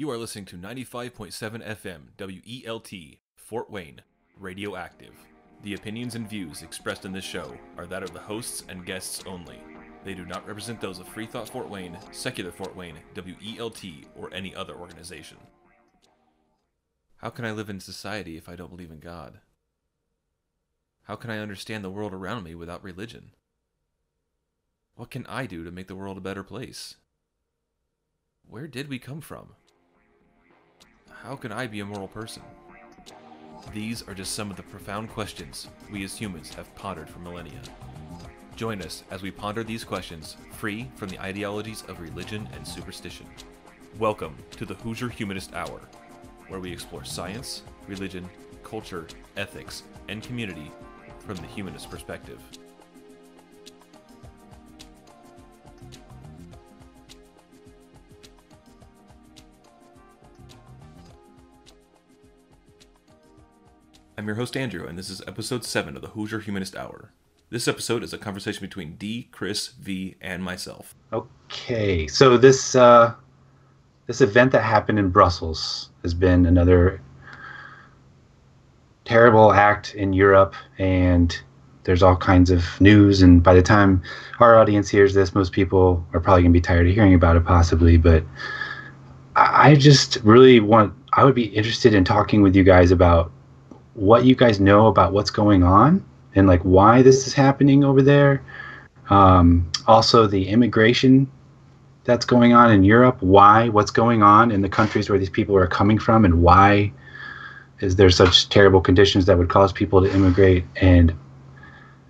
You are listening to 95.7 FM WELT, Fort Wayne, Radioactive. The opinions and views expressed in this show are that of the hosts and guests only. They do not represent those of Free Thought Fort Wayne, Secular Fort Wayne, WELT, or any other organization. How can I live in society if I don't believe in God? How can I understand the world around me without religion? What can I do to make the world a better place? Where did we come from? How can I be a moral person? These are just some of the profound questions we as humans have pondered for millennia. Join us as we ponder these questions free from the ideologies of religion and superstition. Welcome to the Hoosier Humanist Hour, where we explore science, religion, culture, ethics, and community from the humanist perspective. I'm your host, Andrew, and this is episode 7 of the Hoosier Humanist Hour. This episode is a conversation between D, Chris, V, and myself. Okay, so this uh, this event that happened in Brussels has been another terrible act in Europe, and there's all kinds of news. And by the time our audience hears this, most people are probably going to be tired of hearing about it, possibly. But I I just really want, I would be interested in talking with you guys about what you guys know about what's going on and like why this is happening over there. Um, also, the immigration that's going on in Europe. Why? What's going on in the countries where these people are coming from, and why is there such terrible conditions that would cause people to immigrate? And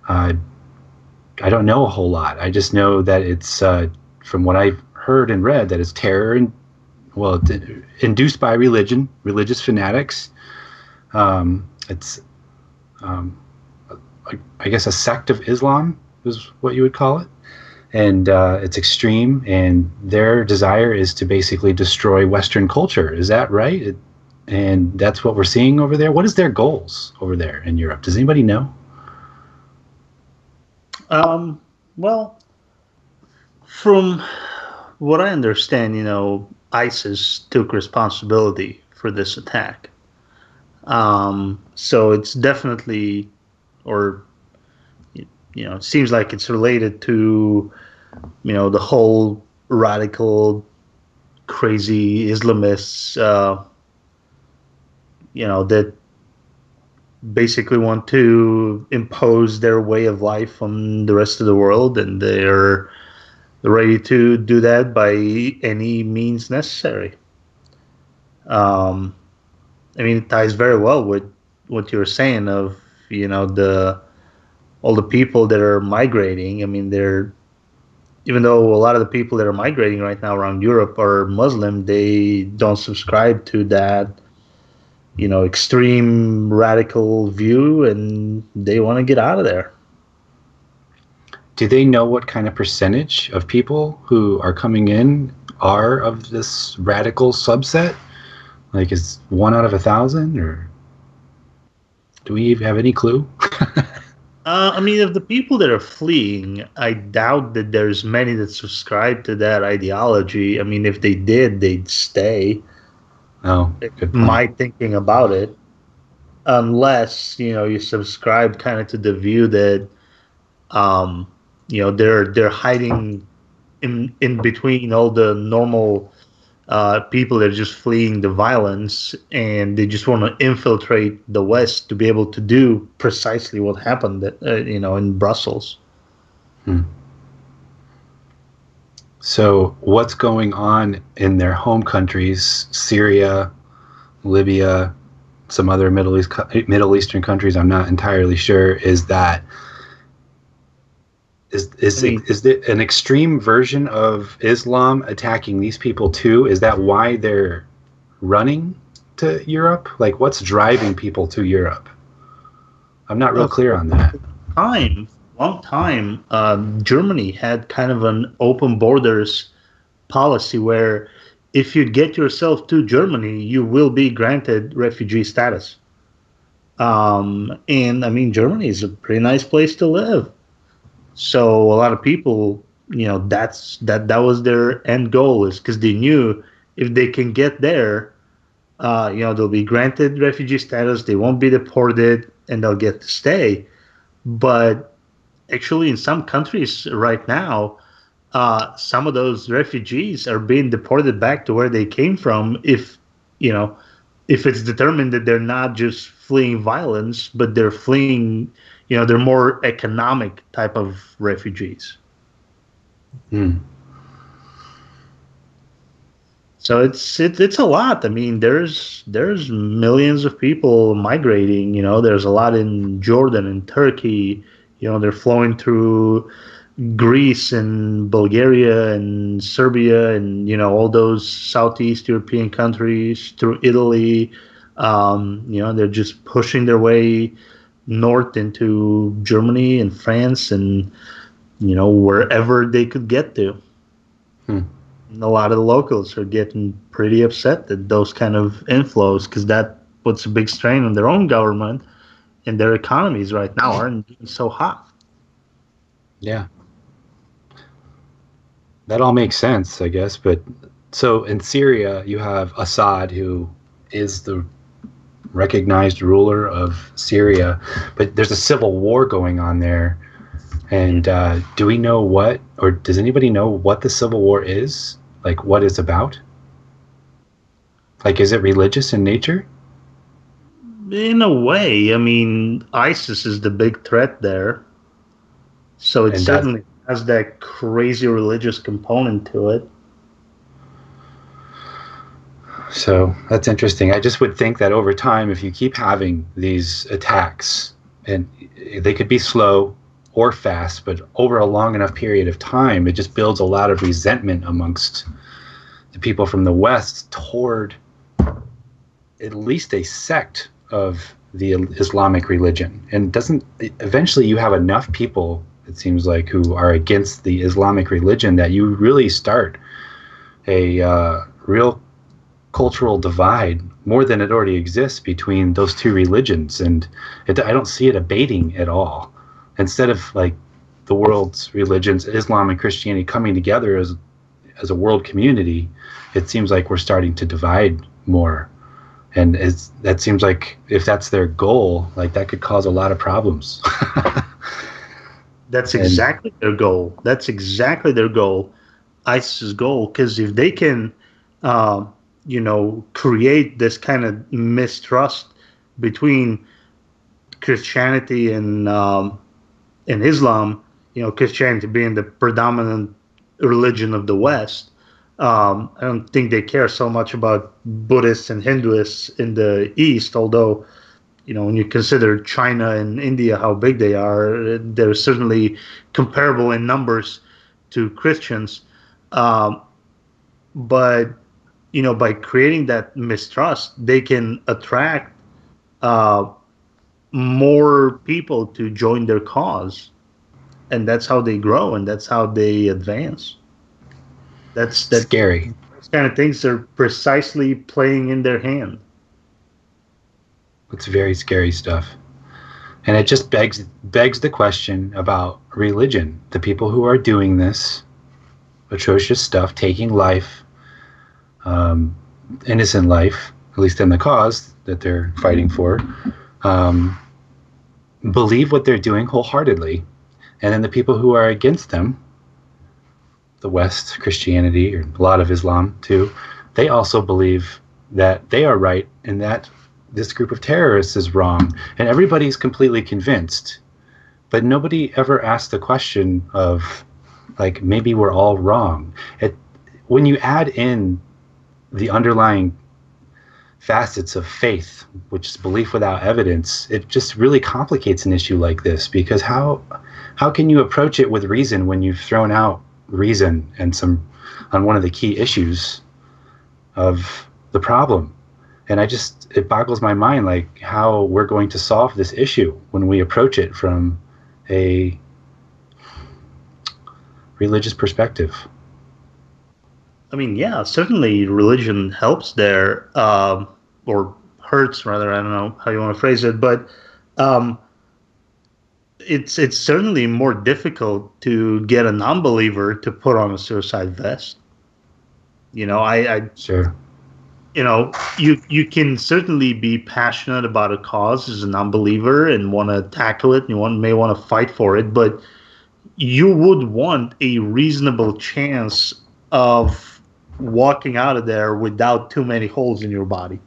uh, I don't know a whole lot. I just know that it's uh, from what I've heard and read that it's terror and well, it's induced by religion, religious fanatics. Um, it's um, I, I guess a sect of Islam is what you would call it, and uh, it's extreme. And their desire is to basically destroy Western culture. Is that right? It, and that's what we're seeing over there. What is their goals over there in Europe? Does anybody know? Um, well, from what I understand, you know, ISIS took responsibility for this attack. Um, so it's definitely, or you know, it seems like it's related to, you know, the whole radical, crazy Islamists, uh, you know, that basically want to impose their way of life on the rest of the world, and they're ready to do that by any means necessary. Um, I mean, it ties very well with what you were saying of you know the all the people that are migrating. I mean, they're even though a lot of the people that are migrating right now around Europe are Muslim, they don't subscribe to that you know extreme radical view, and they want to get out of there. Do they know what kind of percentage of people who are coming in are of this radical subset? Like, is one out of a thousand, or do we have any clue? Uh, I mean, of the people that are fleeing, I doubt that there's many that subscribe to that ideology. I mean, if they did, they'd stay. Oh. My thinking about it, unless you know you subscribe kind of to the view that, um, you know, they're they're hiding in in between all the normal uh, people that are just fleeing the violence and they just want to infiltrate the West to be able to do precisely what happened, uh, you know, in Brussels. Hmm. So, what's going on in their home countries, Syria, Libya, some other Middle East Middle Eastern countries? I'm not entirely sure. Is that is is I mean- is it an extreme version of Islam attacking these people too? Is that why they're running to Europe? Like, what's driving people to Europe? I'm not real clear on that. Time, long time, um, Germany had kind of an open borders policy where if you get yourself to Germany, you will be granted refugee status. Um, and I mean, Germany is a pretty nice place to live. So a lot of people, you know, that's that that was their end goal is because they knew if they can get there, uh, you know, they'll be granted refugee status. They won't be deported, and they'll get to stay. But actually, in some countries right now, uh, some of those refugees are being deported back to where they came from. If you know, if it's determined that they're not just fleeing violence, but they're fleeing, you know, they're more economic type of refugees. Hmm. So it's it, it's a lot. I mean, there's there's millions of people migrating. You know, there's a lot in Jordan and Turkey. You know, they're flowing through Greece and Bulgaria and Serbia and you know all those Southeast European countries through Italy. Um, you know, they're just pushing their way north into Germany and France and you know wherever they could get to. Hmm a lot of the locals are getting pretty upset at those kind of inflows because that puts a big strain on their own government and their economies right now aren't so hot. Yeah. That all makes sense, I guess. But so in Syria, you have Assad, who is the recognized ruler of Syria, but there's a civil war going on there. And uh, do we know what, or does anybody know what the civil war is? Like, what it's about? Like, is it religious in nature? In a way, I mean, ISIS is the big threat there. So it And certainly has that crazy religious component to it. So that's interesting. I just would think that over time, if you keep having these attacks, and they could be slow or fast, but over a long enough period of time, it just builds a lot of resentment amongst the people from the West toward at least a sect of the Islamic religion. And doesn't eventually you have enough people, it seems like, who are against the Islamic religion that you really start a uh, real cultural divide more than it already exists between those two religions and it, i don't see it abating at all instead of like the world's religions islam and christianity coming together as as a world community it seems like we're starting to divide more and it's, that seems like if that's their goal like that could cause a lot of problems That's And- exactly their goal. That's exactly their goal, ISIS's goal. Because if they can, uh, you know, create this kind of mistrust between Christianity and um, and Islam, you know, Christianity being the predominant religion of the West, um, I don't think they care so much about Buddhists and Hinduists in the East, although you know, when you consider China and India, how big they are, they're certainly comparable in numbers to Christians. Um, but, you know, by creating that mistrust, they can attract uh, more people to join their cause. And that's how they grow and that's how they advance. That's that scary those kind of things are precisely playing in their hand. It's very scary stuff. And it just begs begs the question about religion. The people who are doing this atrocious stuff, taking life, um, innocent life, at least in the cause that they're fighting for, um, believe what they're doing wholeheartedly. And then the people who are against them, the West, Christianity, or a lot of Islam too, they also believe that they are right and that this group of terrorists is wrong. And everybody's completely convinced. But nobody ever asked the question of, like, maybe we're all wrong. It, when you add in the underlying facets of faith, which is belief without evidence, it just really complicates an issue like this because how how can you approach it with reason when you've thrown out reason and some on one of the key issues of the problem? And I just it boggles my mind like how we're going to solve this issue when we approach it from a religious perspective. I mean, yeah, certainly religion helps there, um, or hurts rather. I don't know how you want to phrase it, but um, it's it's certainly more difficult to get a non-believer to put on a suicide vest. You know, I, I Sure. you know, you you can certainly be passionate about a cause as a non-believer and want to tackle it, and you want may want to fight for it, but you would want a reasonable chance of walking out of there without too many holes in your body.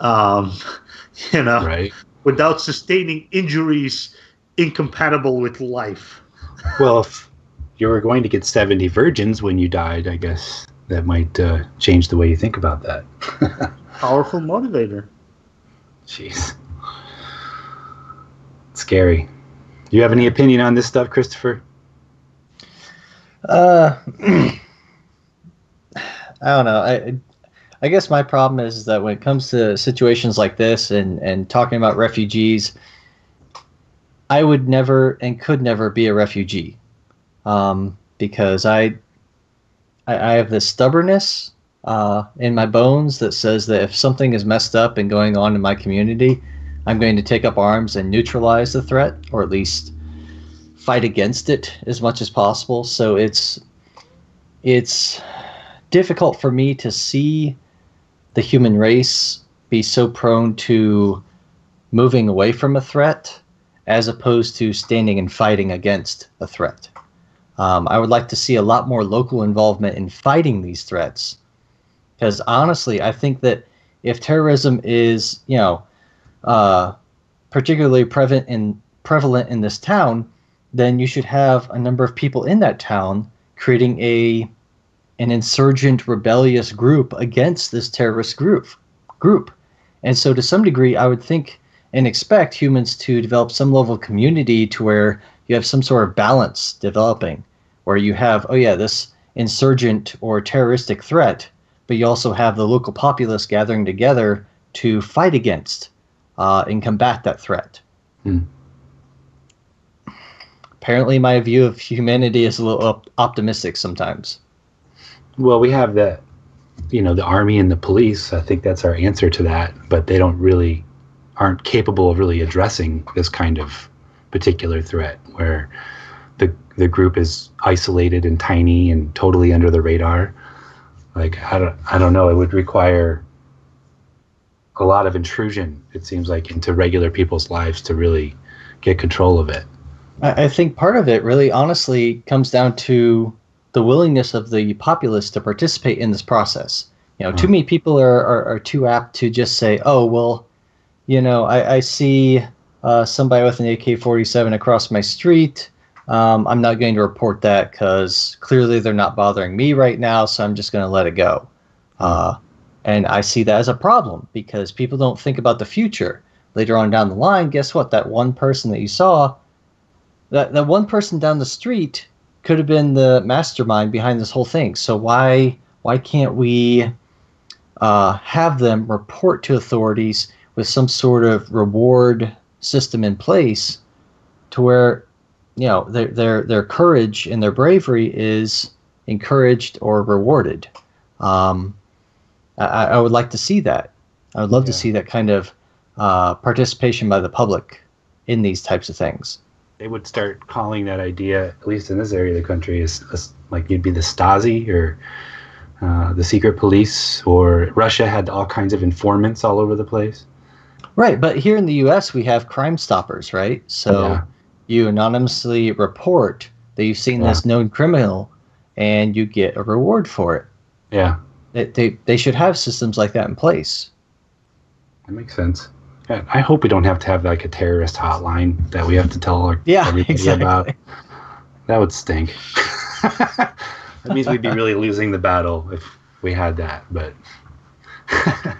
Um, you know, Right. without sustaining injuries incompatible with life. Well, if you were going to get 70 virgins when you died, I guess that might uh, change the way you think about that. Powerful motivator. Jeez. Scary. Do You have any opinion on this stuff, Christopher? Uh, I don't know. I I guess my problem is that when it comes to situations like this and and talking about refugees, I would never and could never be a refugee, um, because I, I I have this stubbornness uh, in my bones that says that if something is messed up and going on in my community, I'm going to take up arms and neutralize the threat, or at least fight against it as much as possible. So it's it's difficult for me to see the human race be so prone to moving away from a threat as opposed to standing and fighting against a threat. Um, I would like to see a lot more local involvement in fighting these threats because honestly, I think that if terrorism is, you know, uh, particularly prevalent in prevalent in this town, then you should have a number of people in that town creating a an insurgent rebellious group against this terrorist group group. And so to some degree I would think and expect humans to develop some level of community to where you have some sort of balance developing where you have oh yeah this insurgent or terroristic threat but you also have the local populace gathering together to fight against uh, and combat that threat Hmm. apparently my view of humanity is a little op- optimistic sometimes Well, we have the, you know, the army and the police. I think that's our answer to that, but they don't really, aren't capable of really addressing this kind of particular threat where the the group is isolated and tiny and totally under the radar. Like I don't, I don't know. It would require a lot of intrusion. It seems like into regular people's lives to really get control of it. I, I think part of it really honestly comes down to the willingness of the populace to participate in this process. You know, too Hmm. many people are, are, are too apt to just say, oh, well, you know, I, I see uh, somebody with an AK 47 across my street. Um, I'm not going to report that because clearly they're not bothering me right now, so I'm just going to let it go. Uh, and I see that as a problem because people don't think about the future. Later on down the line, guess what? That one person that you saw that that one person down the street could have been the mastermind behind this whole thing. So why why can't we uh, have them report to authorities with some sort of reward system in place to where you know their their their courage and their bravery is encouraged or rewarded. Um, I, I would like to see that. I would love to see that kind of uh, participation by the public in these types of things. They would start calling that idea, at least in this area of the country, as like you'd be the Stasi or uh, the secret police, or Russia had all kinds of informants all over the place. Right, but here in the U.S. we have Crime Stoppers, right? So Yeah. you anonymously report that you've seen this known criminal, and you get a reward for it. Yeah, They, they, they should have systems like that in place. that makes sense. Yeah, I hope we don't have to have like a terrorist hotline that we have to tell like, Yeah, everybody exactly. about. That would stink. that means we'd be really losing the battle if we had that. But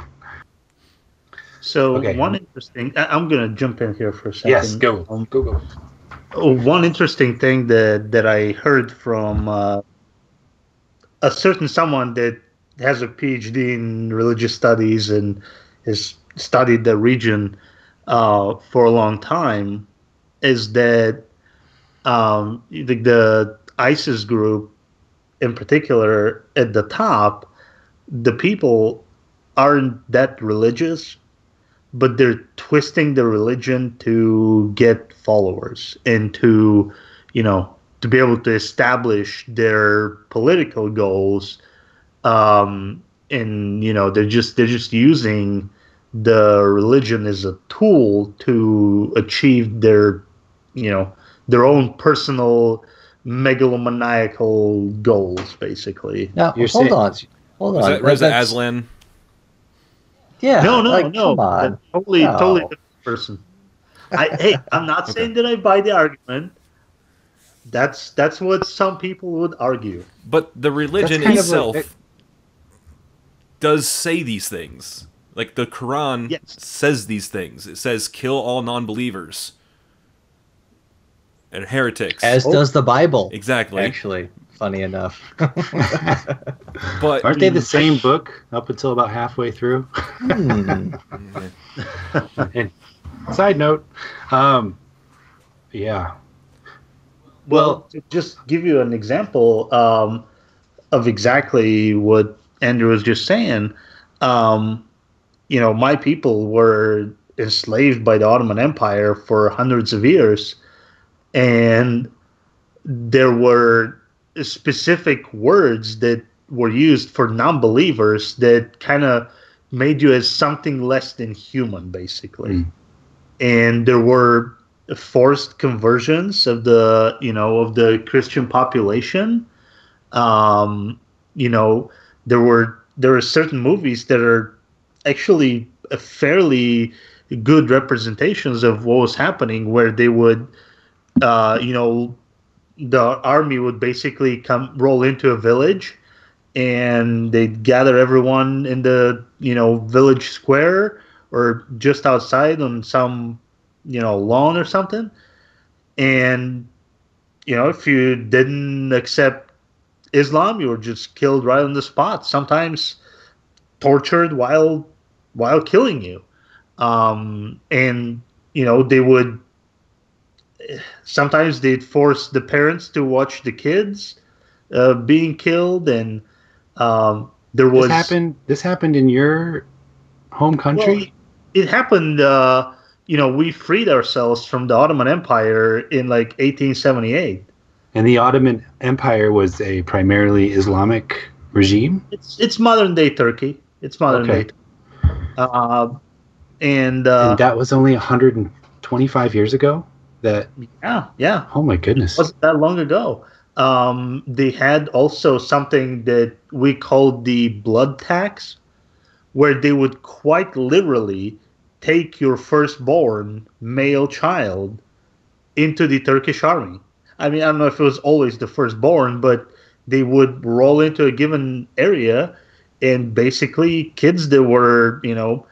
So Okay. one interesting. I- I'm gonna jump in here for a second. yes, go, Um, go, go. Oh, one interesting thing that that I heard from uh, a certain someone that has a PhD in religious studies and has studied the region uh, for a long time is that um, the, the ISIS group, in particular, at the top, the people aren't that religious, but they're twisting the religion to get followers and to, you know, to be able to establish their political goals um, and you know they're just they're just using the religion is a tool to achieve their you know their own personal megalomaniacal goals basically Now, You're hold saying- on. Hold Was on. that, was that Aslan? Yeah. no no like, no Come on. totally No. totally different person I, hey i'm not saying that i buy the argument that's that's what some people would argue But the religion kind of itself does say these things. Like the Quran Yes. says these things. It says kill all non-believers and heretics. As Oh. does the Bible. exactly. Actually, funny enough. But Aren't they the same book up until about halfway through? Hmm. And side note, um, yeah, Well, to just give you an example um, of exactly what Andrew was just saying, um, you know, my people were enslaved by the Ottoman Empire for hundreds of years, and there were specific words that were used for non-believers that kind of made you as something less than human, basically. Mm. And there were forced conversions of the you know of the Christian population. Um, you know, there were there are certain movies that are actually a fairly good representations of what was happening, where they would, uh, you know, the army would basically come roll into a village, and they'd gather everyone in the you know village square or just outside on some you know lawn or something. And you know if you didn't accept islam you were just killed right on the spot. Sometimes tortured while while killing you um and you know they would sometimes they'd force the parents to watch the kids uh, being killed and um there was this happened. This happened in your home country. well, it happened. Uh, you know, we freed ourselves from the Ottoman Empire in like 1878. and the Ottoman Empire was a primarily Islamic regime. It's it's modern day Turkey. It's modern Okay. Uh, and, uh, and that was only 125 years ago. That yeah, yeah, oh my goodness. wasn't that long ago. Um, they had also something that we called the blood tax, where they would quite literally take your firstborn male child into the Turkish army. I mean, I don't know if it was always the firstborn, but they would roll into a given area and basically kids that were, you know,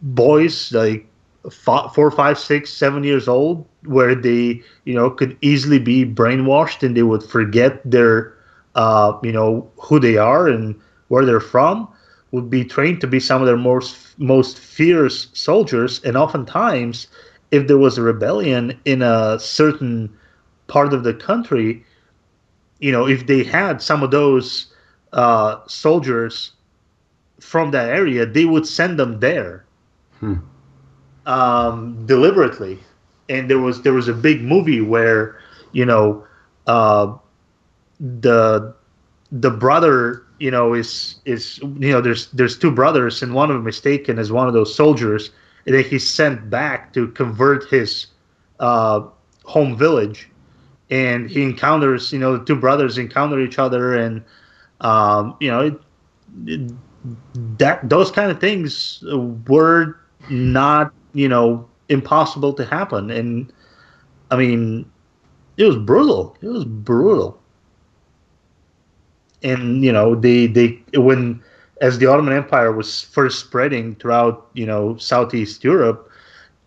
boys like four, five, six, seven years old, where they, you know, could easily be brainwashed and they would forget their, uh, you know, who they are and where they're from, would be trained to be some of their most most fierce soldiers. And oftentimes, if there was a rebellion in a certain part of the country, you know, if they had some of those uh, soldiers from that area, they would send them there Hmm. um, deliberately. And there was there was a big movie where you know uh, the the brother you know is is you know there's there's two brothers and one of them is taken as one of those soldiers and then he's sent back to convert his uh, home village and he encounters you know the two brothers encounter each other and um, you know that those kind of things were not you know impossible to happen. And i mean it was brutal. It was brutal. And you know they they when as the ottoman empire was first spreading throughout you know southeast europe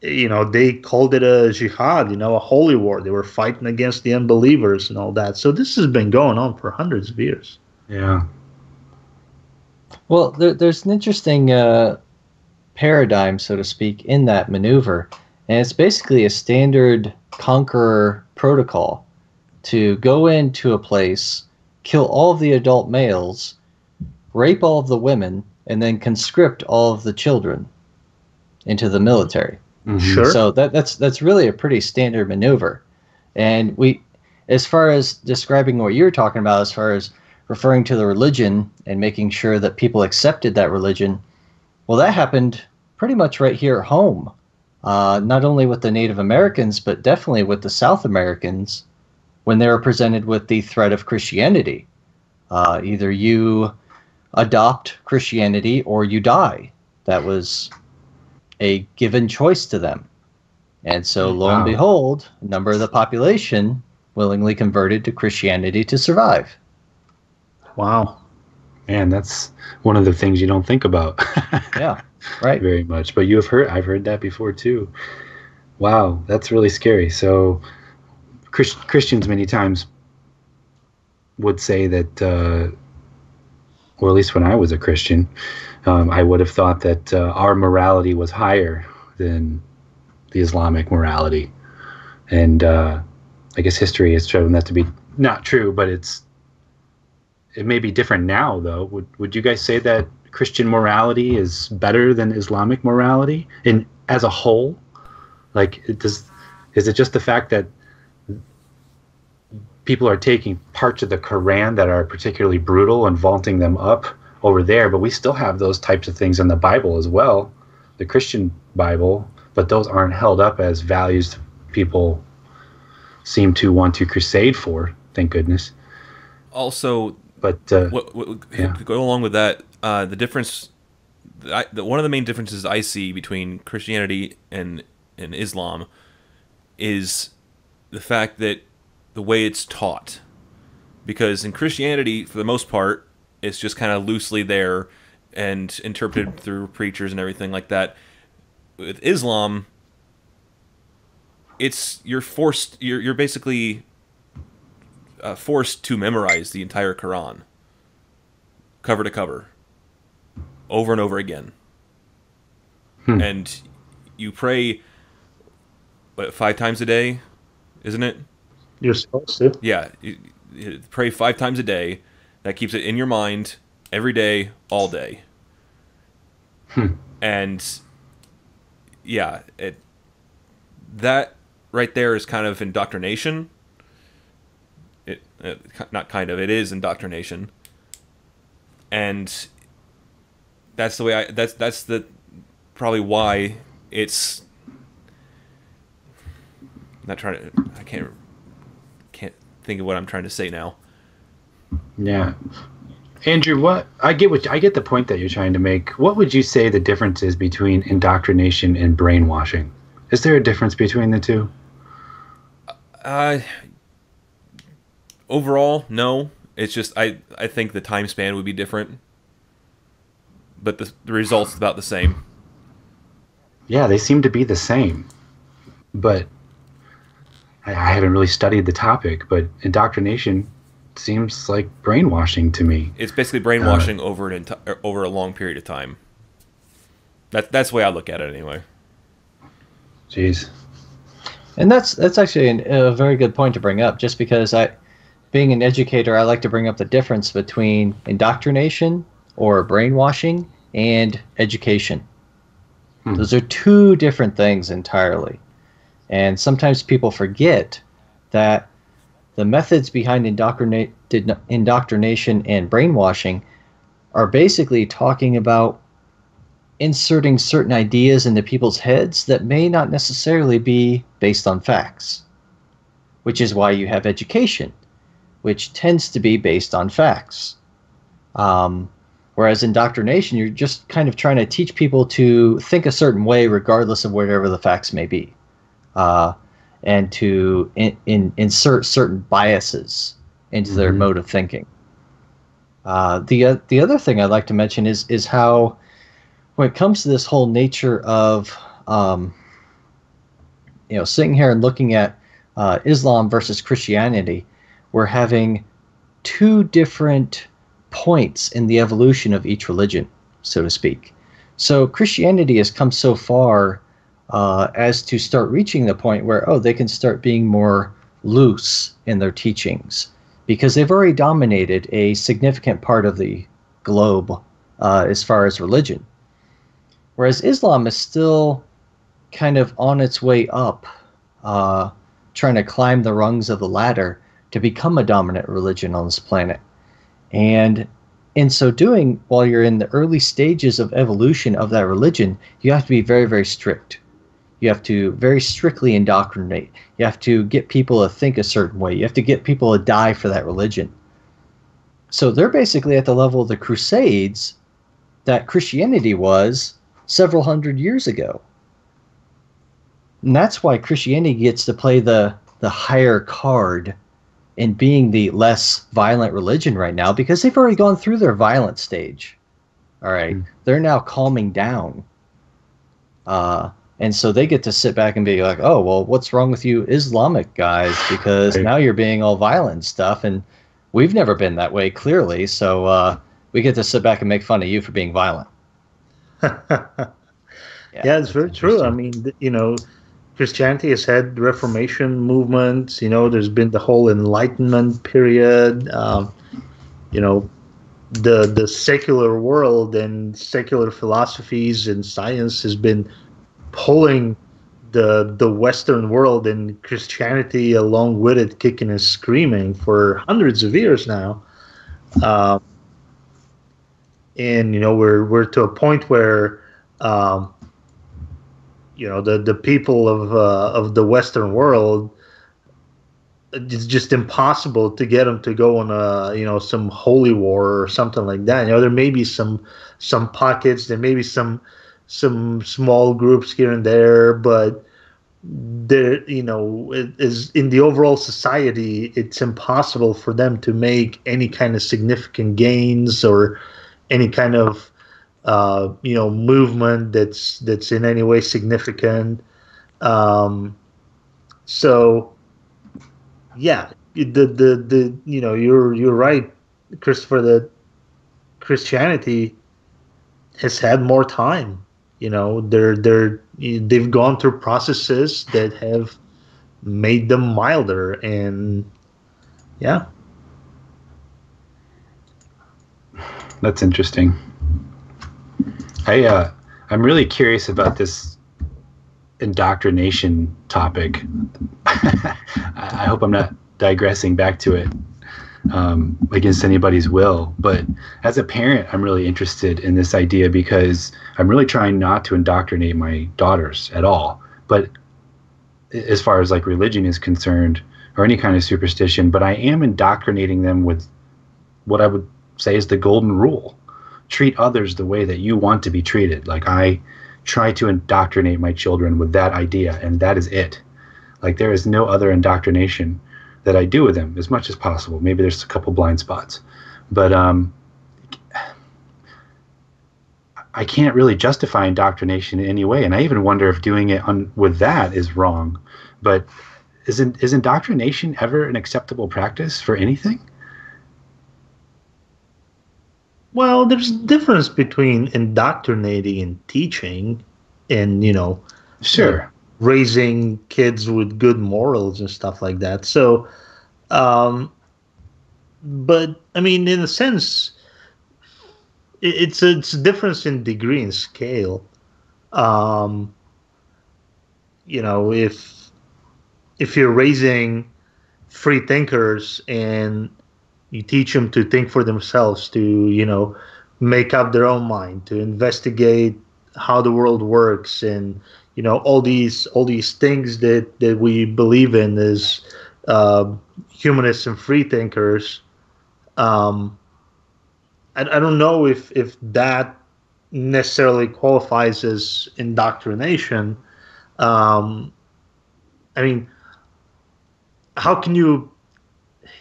you know they called it a jihad you know a holy war. They were fighting against the unbelievers and all that. So this has been going on for hundreds of years Yeah. Well, there, there's an interesting uh, paradigm, so to speak, in that maneuver, and it's basically a standard conqueror protocol to go into a place, kill all of the adult males, rape all of the women, and then conscript all of the children into the military. Mhm. Sure. So that that's that's really a pretty standard maneuver. And we as far as describing what you're talking about as far as referring to the religion and making sure that people accepted that religion, well, that happened pretty much right here at home. Uh, not only with the Native Americans, but definitely with the South Americans when they were presented with the threat of Christianity. Uh, either you adopt Christianity or you die. That was a given choice to them. And so, lo and Wow. behold, a number of the population willingly converted to Christianity to survive. Wow. Man, that's one of the things you don't think about Yeah, right. very much. But you have heard, I've heard that before too. Wow, that's really scary. So, Chris, Christians many times would say that, uh, or at least when I was a Christian, um, I would have thought that uh, our morality was higher than the Islamic morality. And uh, I guess history has shown that to be not true, but it's it may be different now though. Would would you guys say that Christian morality is better than Islamic morality in as a whole? Like does is it just the fact that people are taking parts of the Quran that are particularly brutal and vaulting them up over there, but we still have those types of things in the Bible as well, the Christian Bible, but those aren't held up as values people seem to want to crusade for, thank goodness. Also, But uh, what, what, Yeah. go along with that, uh, the difference, the, I, the, one of the main differences I see between Christianity and and Islam is the fact that the way it's taught, because in Christianity, for the most part, it's just kind of loosely there and interpreted through preachers and everything like that. With Islam, it's you're forced. You're you're basically uh, forced to memorize the entire Quran, cover to cover, over and over again. Hmm. And you pray what, five times a day, isn't it? You're supposed to. Yeah, you, you pray five times a day. That keeps it in your mind every day, all day. Hmm. And yeah, it that right there is kind of indoctrination. Uh, not kind of it is indoctrination. And that's the way I that's that's the probably why it's not trying to I can't can't think of what I'm trying to say now. Yeah. Andrew, what I get what I get the point that you're trying to make. What would you say the difference is between indoctrination and brainwashing? Is there a difference between the two? Uh, overall, no. It's just I I think the time span would be different, but the the results about the same. Yeah, they seem to be the same. But I, I haven't really studied the topic, but indoctrination seems like brainwashing to me. It's basically brainwashing over an enti- er, over a long period of time. That that's the way I look at it anyway. Jeez. And that's that's actually an, a very good point to bring up. Just because I, being an educator, I like to bring up the difference between indoctrination or brainwashing and education. Hmm. Those are two different things entirely, and sometimes people forget that the methods behind indoctrinate, indoctrination and brainwashing are basically talking about inserting certain ideas into people's heads that may not necessarily be based on facts, which is why you have education, which tends to be based on facts. Um, whereas indoctrination, you're just kind of trying to teach people to think a certain way, regardless of whatever the facts may be, uh, and to in, in, insert certain biases into their Mhm. mode of thinking. Uh, the uh, the other thing I'd like to mention is is how when it comes to this whole nature of um, you know sitting here and looking at uh, Islam versus Christianity, we're having two different points in the evolution of each religion, so to speak. So Christianity has come so far uh, as to start reaching the point where oh they can start being more loose in their teachings because they've already dominated a significant part of the globe uh, as far as religion. Whereas Islam is still kind of on its way up, uh, trying to climb the rungs of the ladder to become a dominant religion on this planet. And in so doing, while you're in the early stages of evolution of that religion, you have to be very, very strict. You have to very strictly indoctrinate. You have to get people to think a certain way. You have to get people to die for that religion. So they're basically at the level of the Crusades that Christianity was several hundred years ago. And that's why Christianity gets to play the, the higher card in being the less violent religion right now because they've already gone through their violent stage. All right. Mm. They're now calming down. Uh, and so they get to sit back and be like, oh, well, what's wrong with you Islamic guys? Because right. now you're being all violent and stuff. And we've never been that way, clearly. So uh, we get to sit back and make fun of you for being violent. yeah, yeah, it's very true. I mean, you know, Christianity has had Reformation movements. You know, there's been the whole Enlightenment period. Um, you know, the the secular world and secular philosophies and science has been pulling the the Western world and Christianity along with it, kicking and screaming for hundreds of years now. Um, and you know, we're we're to a point where um, you know the the people of uh, of the Western world. It's just impossible to get them to go on a you know some holy war or something like that. You know there may be some some pockets, there may be some some small groups here and there, but there you know it is in the overall society it's impossible for them to make any kind of significant gains or any kind of uh, you know movement that's that's in any way significant. Um, so yeah, the the the you know you're you're right, Christopher. That Christianity has had more time. You know, they're they're they've gone through processes that have made them milder and yeah that's interesting I uh, I'm really curious about this indoctrination topic. I hope I'm not digressing back to it um, against anybody's will. But as a parent, I'm really interested in this idea because I'm really trying not to indoctrinate my daughters at all. But as far as like religion is concerned, or any kind of superstition, but I am indoctrinating them with what I would say is the golden rule treat others the way that you want to be treated. Like I try to indoctrinate my children with that idea, and that is it. Like there is no other indoctrination that I do with them as much as possible. Maybe there's a couple blind spots, but um, I can't really justify indoctrination in any way. And I even wonder if doing it on, with that is wrong. But is, is indoctrination ever an acceptable practice for anything? Well, there's a difference between indoctrinating and teaching, and you know, sure, uh, raising kids with good morals and stuff like that. So, um, but I mean, in a sense, it's a, it's a difference in degree and scale. Um, you know, if if you're raising free thinkers and you teach them to think for themselves to you know make up their own mind to investigate how the world works and you know all these all these things that that we believe in as uh, humanists and free thinkers. Um, I, I don't know if if that necessarily qualifies as indoctrination. Um, i mean how can you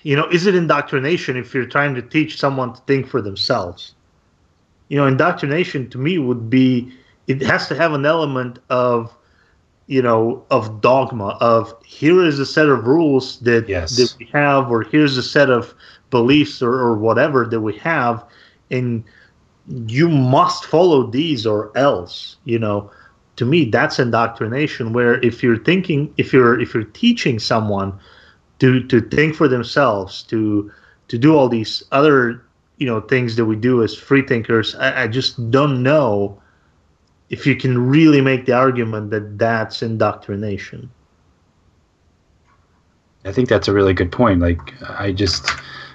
you know, is it indoctrination if you're trying to teach someone to think for themselves? You know, indoctrination to me would be it has to have an element of you know of dogma of here is a set of rules that yes. that we have or here's a set of beliefs or, or whatever that we have and you must follow these or else you know to me that's indoctrination where if you're thinking if you're if you're teaching someone to to think for themselves, to to do all these other you know things that we do as free thinkers. I, I just don't know if you can really make the argument that that's indoctrination. I think that's a really good point. Like I just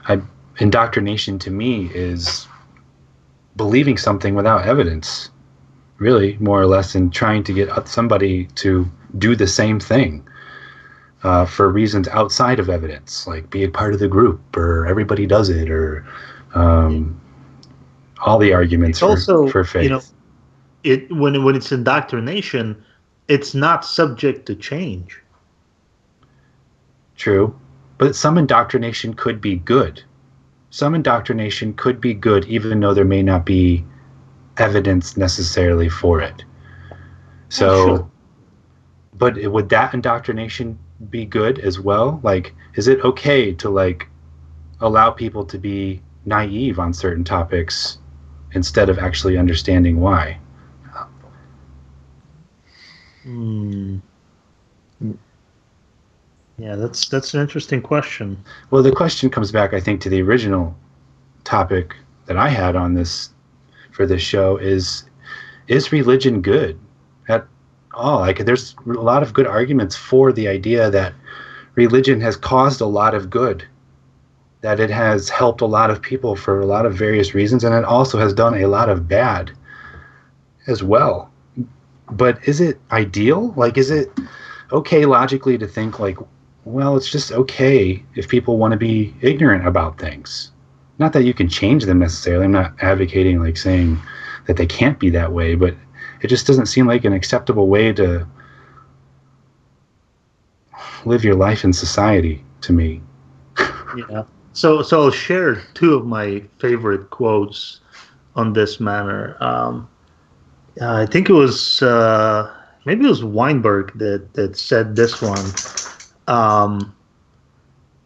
I indoctrination to me is believing something without evidence, really, more or less, and trying to get somebody to do the same thing uh, for reasons outside of evidence, like be a part of the group or everybody does it or um, all the arguments for, also, for faith. You know, it when when it's indoctrination, it's not subject to change. True, but some indoctrination could be good. Some indoctrination could be good, even though there may not be evidence necessarily for it. So, sure. but would that indoctrination be good as well? Like, is it okay to like allow people to be naive on certain topics instead of actually understanding why? Hmm. Yeah, that's that's an interesting question. Well, the question comes back, I think, to the original topic that I had on this for this show is is religion good at all? Like, there's a lot of good arguments for the idea that religion has caused a lot of good, that it has helped a lot of people for a lot of various reasons, and it also has done a lot of bad as well. But is it ideal? Like, is it okay logically to think like well, it's just okay if people want to be ignorant about things. Not that you can change them necessarily. I'm not advocating like saying that they can't be that way, but it just doesn't seem like an acceptable way to live your life in society to me. Yeah. So so I'll share two of my favorite quotes on this manner. Um, uh, I think it was uh, maybe it was Weinberg that that said this one. Um,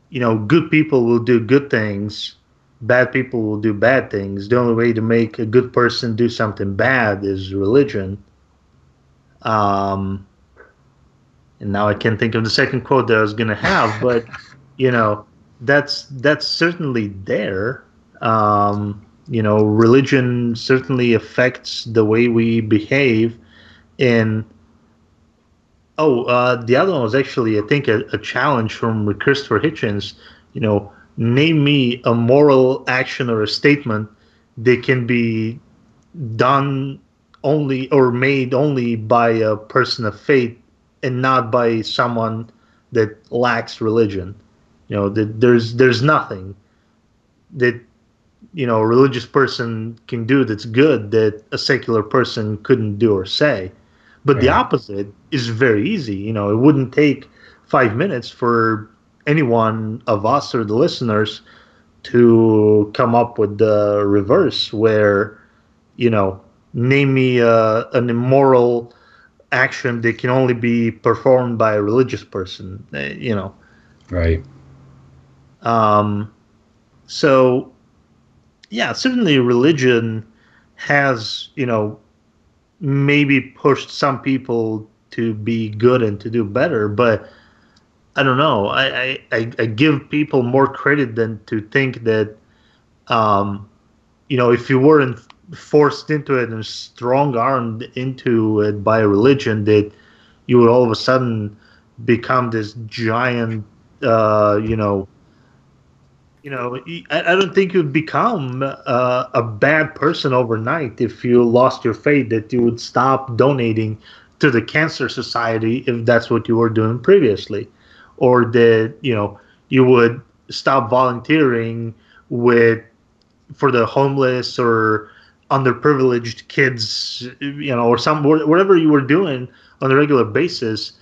you know, good people will do good things. Bad people will do bad things. The only way to make a good person do something bad is religion. Um, and now I can't think of the second quote that I was going to have, but you know, that's that's certainly there. Um, you know, religion certainly affects the way we behave. In oh, uh, the other one was actually, I think, a, a challenge from Christopher Hitchens. You know, name me a moral action or a statement that can be done only or made only by a person of faith and not by someone that lacks religion. You know, that there's there's nothing that you know a religious person can do that's good that a secular person couldn't do or say. But the opposite is very easy. You know, it wouldn't take five minutes for anyone of us or the listeners to come up with the reverse, where you know, name me uh, an immoral action that can only be performed by a religious person. uh, You know, Right. um, so, yeah, certainly religion has, you know, maybe pushed some people to be good and to do better, but I don't know. I, I, I, give people more credit than to think that, um, you know, if you weren't forced into it and strong armed into it by religion, that you would all of a sudden become this giant, uh, you know, you know, I, I don't think you'd become uh, a bad person overnight if you lost your faith. That you would stop donating to the Cancer Society if that's what you were doing previously, or that you know you would stop volunteering with for the homeless or underprivileged kids, you know, or some whatever you were doing on a regular basis.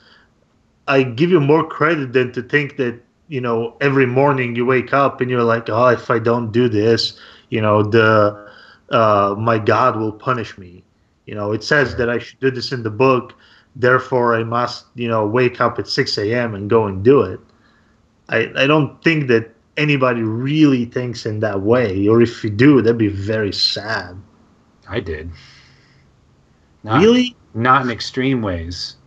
I give you more credit than to think that you know every morning you wake up and you're like oh if i don't do this you know the uh, my god will punish me you know it says that i should do this in the book therefore i must you know wake up at 6 a.m and go and do it i i don't think that anybody really thinks in that way or if you do that'd be very sad I did. Not, really Not in extreme ways.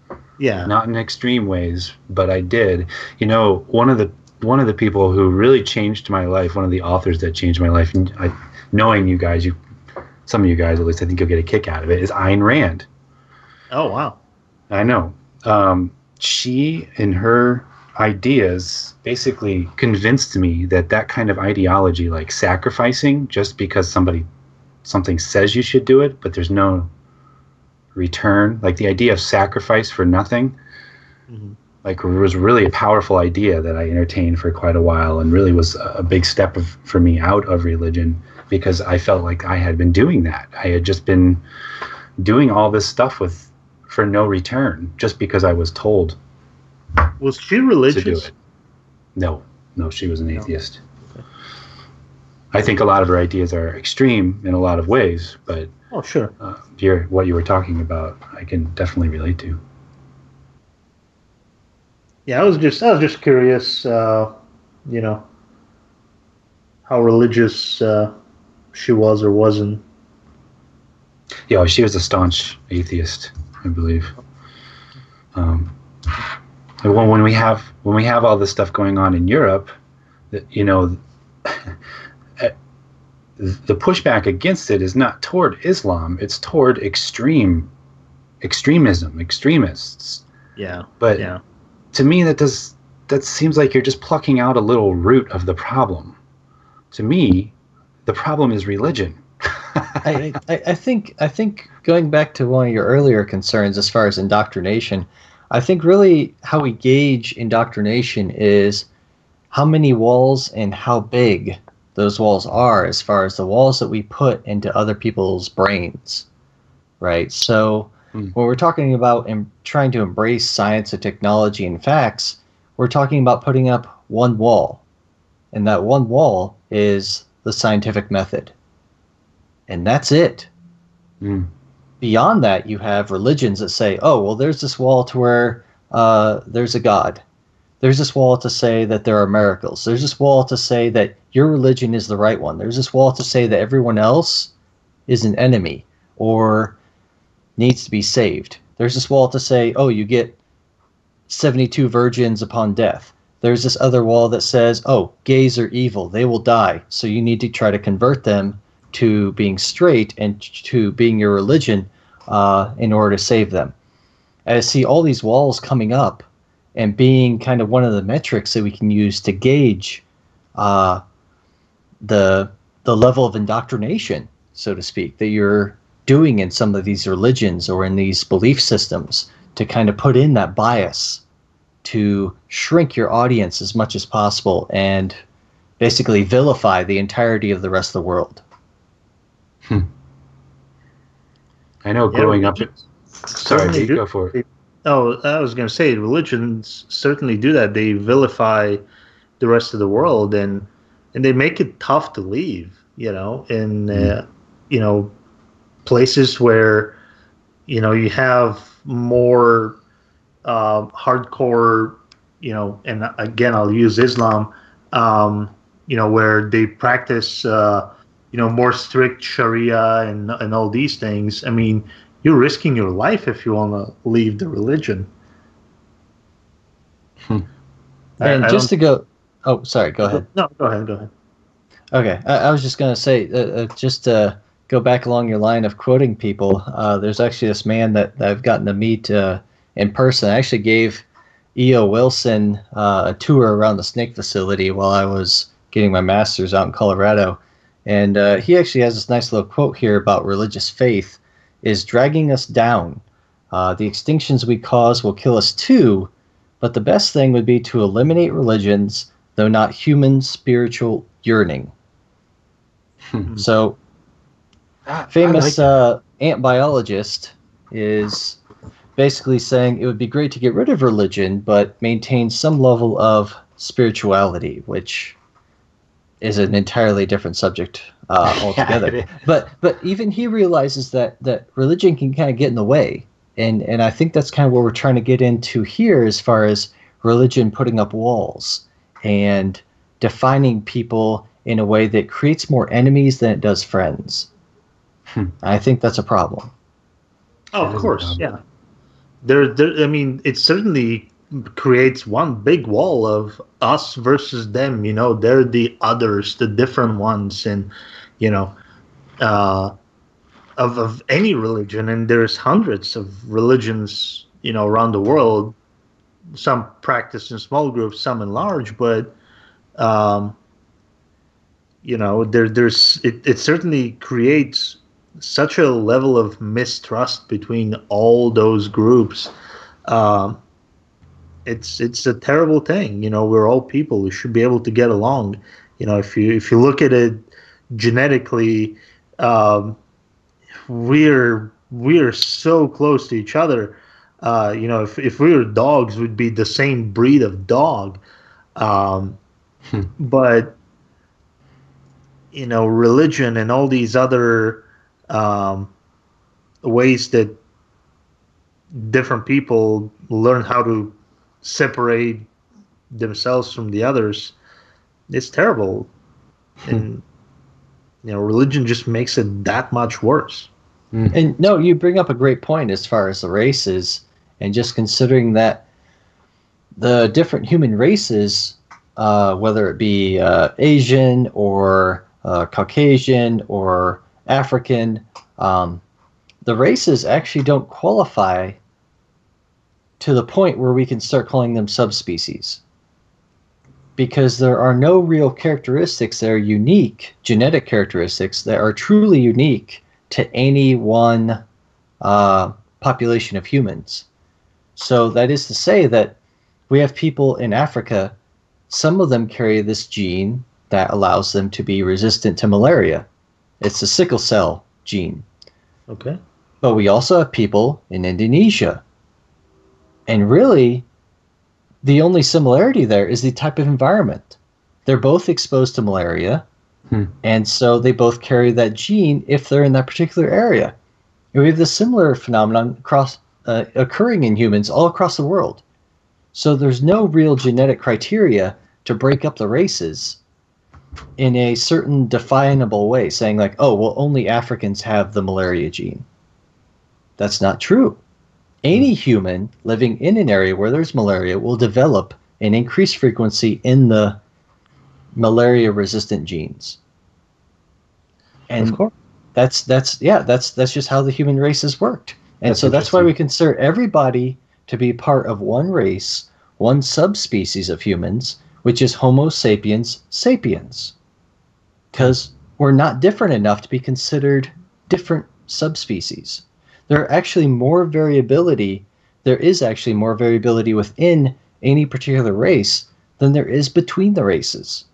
yeah not in extreme ways, but I did. You know, one of the one of the people who really changed my life, one of the authors that changed my life, and I, knowing you guys, you, some of you guys at least, I think you'll get a kick out of it, is Ayn Rand. oh wow I know. Um, she, in her ideas basically convinced me that that kind of ideology, like sacrificing just because somebody something says you should do it, but there's no return, like the idea of sacrifice for nothing, Mhm. like was really a powerful idea that I entertained for quite a while, and really was a big step of, for me out of religion because I felt like I had been doing that. I had just been doing all this stuff with for no return just because I was told Was she to do religious? it. No, no, she was an No. atheist. I think a lot of her ideas are extreme in a lot of ways, but Oh, sure. uh, your, what you were talking about, I can definitely relate to. Yeah, I was just I was just curious, uh, you know, how religious uh, she was or wasn't. Yeah, she was a staunch atheist, I believe. Um, when, we have when we have all this stuff going on in Europe, that you know, eh, the pushback against it is not toward Islam; it's toward extreme extremism, extremists. Yeah, But yeah, to me, that does that seems like you're just plucking out a little root of the problem. To me, the problem is religion. I, I, I think I think going back to one of your earlier concerns as far as indoctrination, I think really how we gauge indoctrination is how many walls and how big those walls are as far as the walls that we put into other people's brains. Right? So Hmm. when we're talking about em- trying to embrace science and technology and facts, we're talking about putting up one wall. And that one wall is the scientific method. And that's it Mm. beyond that, you have religions that say, oh, well, there's this wall to where uh, there's a God. There's this wall to say that there are miracles. There's this wall to say that your religion is the right one. There's this wall to say that everyone else is an enemy or needs to be saved. There's this wall to say, oh, you get 72 virgins upon death. There's this other wall that says, oh, gays are evil. They will die. So you need to try to convert them to being straight and to being your religion uh, in order to save them. I see all these walls coming up and being kind of one of the metrics that we can use to gauge uh, the the level of indoctrination, so to speak, that you're doing in some of these religions or in these belief systems to kind of put in that bias to shrink your audience as much as possible and basically vilify the entirety of the rest of the world. I know Yeah, growing up. religions Sorry, do- go for it. Oh, I was going to say religions certainly do that. They vilify the rest of the world and and they make it tough to leave. You know, in uh, you know places where you know you have more uh, hardcore. You know, and again, I'll use Islam. Um, you know, where they practice. Uh, you know, more strict Sharia and and all these things. I mean, you're risking your life if you want to leave the religion. Hmm. I- And I just to go, oh, sorry, go ahead. No, go ahead. Go ahead. Okay, I, I was just going to say, uh, uh, just to go back along your line of quoting people, uh, there's actually this man that, that I've gotten to meet uh, in person. I actually gave E.O. Wilson uh, a tour around the snake facility while I was getting my master's out in Colorado. And uh, he actually has this nice little quote here about religious faith is dragging us down. Uh, the extinctions we cause will kill us too, but the best thing would be to eliminate religions, though not human spiritual yearning. Hmm. So, famous like- uh, ant biologist is basically saying it would be great to get rid of religion, but maintain some level of spirituality, which is an entirely different subject uh, altogether. it is. but but even he realizes that that religion can kind of get in the way, and and I think that's kind of what we're trying to get into here, as far as religion putting up walls and defining people in a way that creates more enemies than it does friends. Hmm. I think that's a problem. Oh, That of course, yeah. There, there. I mean, it's certainly creates one big wall of us versus them. You know, they're the others, the different ones, and you know, uh, of of any religion. And there's hundreds of religions, you know, around the world. some practice in small groups, some in large, but um, you know, there there's it, it certainly creates such a level of mistrust between all those groups. Um, it's it's a terrible thing. You know, we're all people. We should be able to get along. You know, if you if you look at it genetically, um, we're we're so close to each other. Uh, you know, if if we were dogs, we'd be the same breed of dog. Um, hmm. But you know, religion and all these other um, ways that different people learn how to separate themselves from the others it's terrible hmm. and you know religion just makes it that much worse mm. and no you bring up a great point as far as the races and just considering that the different human races uh, whether it be uh, asian or uh, caucasian or african um, the races actually don't qualify to the point where we can start calling them subspecies because there are no real characteristics that are unique, genetic characteristics that are truly unique to any one uh, population of humans. So that is to say that we have people in Africa, some of them carry this gene that allows them to be resistant to malaria. It's the sickle cell gene. Okay. But we also have people in Indonesia and really, the only similarity there is the type of environment. They're both exposed to malaria, hmm. and so they both carry that gene if they're in that particular area. And we have this similar phenomenon across, uh, occurring in humans all across the world. So there's no real genetic criteria to break up the races in a certain definable way, saying like, oh, well, only Africans have the malaria gene. That's not true any human living in an area where there's malaria will develop an increased frequency in the malaria resistant genes. And that's that's yeah, that's that's just how the human race has worked. And that's so that's why we consider everybody to be part of one race, one subspecies of humans, which is Homo sapiens sapiens. Because we're not different enough to be considered different subspecies there are actually more variability. There is actually more variability within any particular race than there is between the races.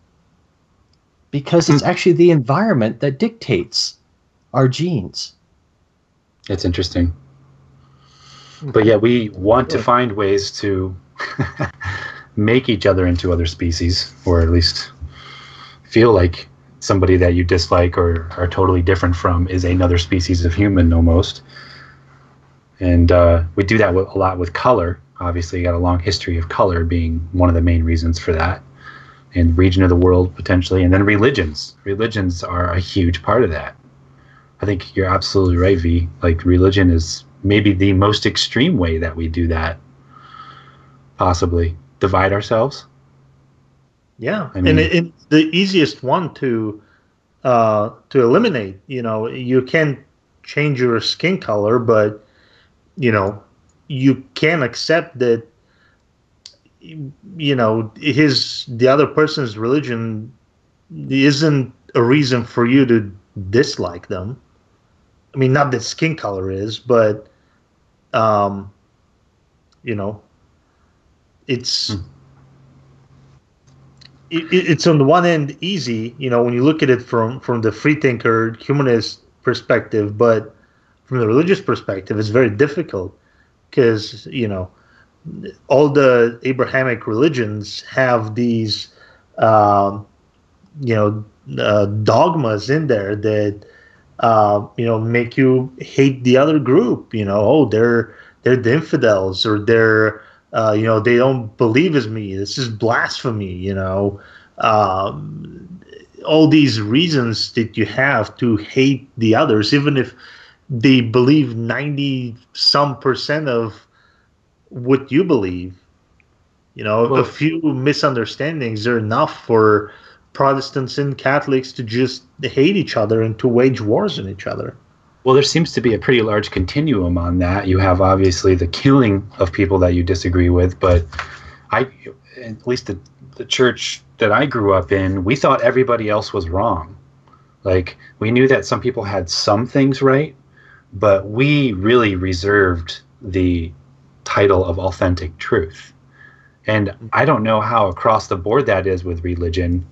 Because it's hmm. actually the environment that dictates our genes. It's interesting. But yeah, we want to find ways to make each other into other species, or at least feel like somebody that you dislike or are totally different from is another species of human almost and uh, we do that with, a lot with color. Obviously, you got a long history of color being one of the main reasons for that, and region of the world potentially, and then religions. Religions are a huge part of that. I think you're absolutely right, V. Like religion is maybe the most extreme way that we do that. Possibly divide ourselves. Yeah, I mean, and it, it, the easiest one to uh, to eliminate. You know, you can change your skin color, but you know, you can accept that you know his the other person's religion isn't a reason for you to dislike them. I mean, not that skin color is, but um, you know, it's. Hmm. It, it's on the one end easy, you know, when you look at it from from the free thinker humanist perspective, but from the religious perspective, it's very difficult because you know all the Abrahamic religions have these um, you know uh, dogmas in there that uh, you know make you hate the other group. You know, oh they're they're the infidels or they're uh, you know they don't believe as me. This is blasphemy. You know. Um, all these reasons that you have to hate the others, even if they believe 90 some percent of what you believe you know well, a few misunderstandings are enough for protestants and catholics to just hate each other and to wage wars on each other Well, there seems to be a pretty large continuum on that. You have obviously the killing of people that you disagree with, but I, at least the, the church that I grew up in, we thought everybody else was wrong. Like, we knew that some people had some things right, but we really reserved the title of authentic truth. And I don't know how across the board that is with religion,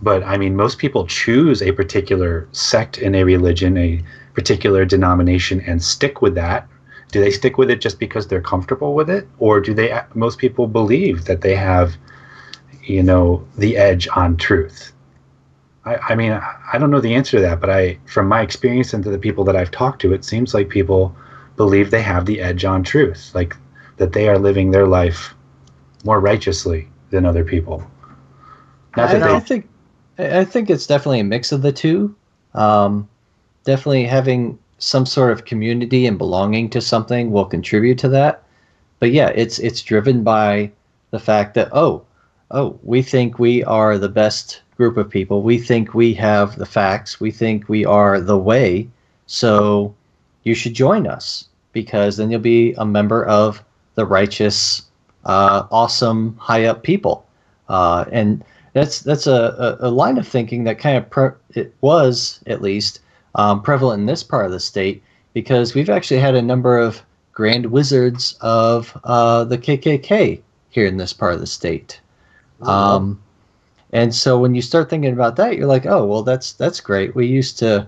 but I mean, most people choose a particular sect in a religion, a particular denomination, and stick with that. Do they stick with it just because they're comfortable with it, or do they? Most people believe that they have, you know, the edge on truth. I, I mean, I don't know the answer to that, but I, from my experience and to the people that I've talked to, it seems like people believe they have the edge on truth, like that they are living their life more righteously than other people. Not that I, they, I think I think it's definitely a mix of the two. Um, definitely having some sort of community and belonging to something will contribute to that. But yeah, it's it's driven by the fact that oh, oh, we think we are the best group of people. We think we have the facts. We think we are the way. So you should join us because then you'll be a member of the righteous, uh, awesome, high up people. Uh, and that's that's a, a, line of thinking that kind of pre- it was at least um, prevalent in this part of the state because we've actually had a number of grand wizards of uh, the KKK here in this part of the state. Um, and so when you start thinking about that, you're like, oh, well, that's that's great. We used to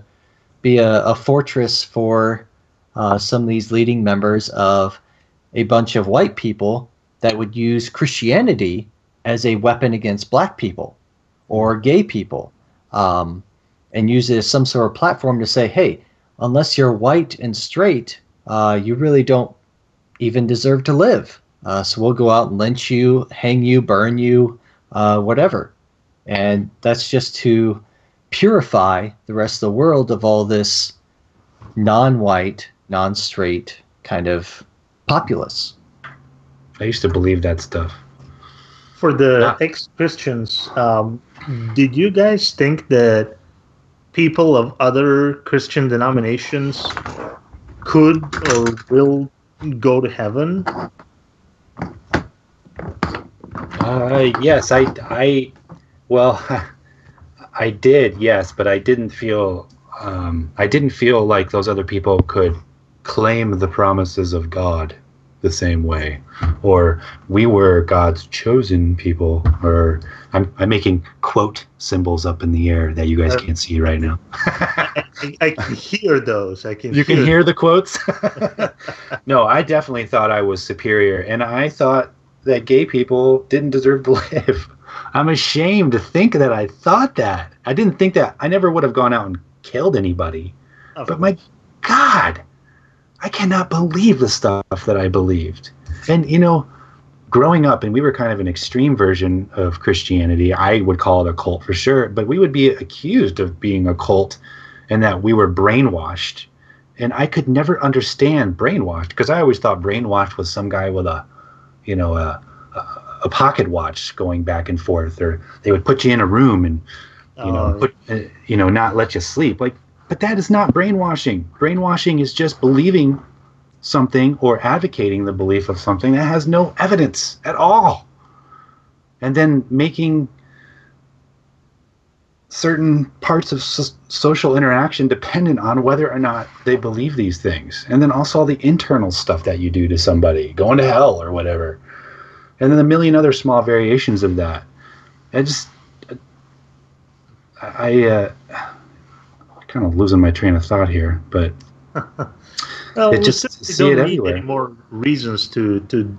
be a, a fortress for uh, some of these leading members of a bunch of white people that would use Christianity as a weapon against black people or gay people um, and use it as some sort of platform to say, hey, unless you're white and straight, uh, you really don't even deserve to live. Uh, so we'll go out and lynch you, hang you, burn you, uh, whatever. And that's just to purify the rest of the world of all this non white, non straight kind of populace. I used to believe that stuff. For the ex Christians, um, did you guys think that people of other Christian denominations could or will go to heaven? Uh, yes, I, I well, I did, yes, but I didn't feel um, I didn't feel like those other people could claim the promises of God the same way, or we were God's chosen people, or I'm, I'm making quote symbols up in the air that you guys uh, can't see right now. I, I, can hear those. I can. You hear can hear the quotes. no, I definitely thought I was superior, and I thought that gay people didn't deserve to live. I'm ashamed to think that I thought that. I didn't think that. I never would have gone out and killed anybody. Of but my God, I cannot believe the stuff that I believed. And, you know, growing up, and we were kind of an extreme version of Christianity. I would call it a cult for sure, but we would be accused of being a cult and that we were brainwashed. And I could never understand brainwashed because I always thought brainwashed was some guy with a, you know, a, a pocket watch going back and forth, or they would put you in a room and you know oh. put uh, you know not let you sleep. Like, but that is not brainwashing. Brainwashing is just believing something or advocating the belief of something that has no evidence at all, and then making certain parts of so- social interaction dependent on whether or not they believe these things and then also all the internal stuff that you do to somebody going to hell or whatever and then a million other small variations of that. I just, I, uh, kind of losing my train of thought here, but well, it just see don't it need. Any more reasons to to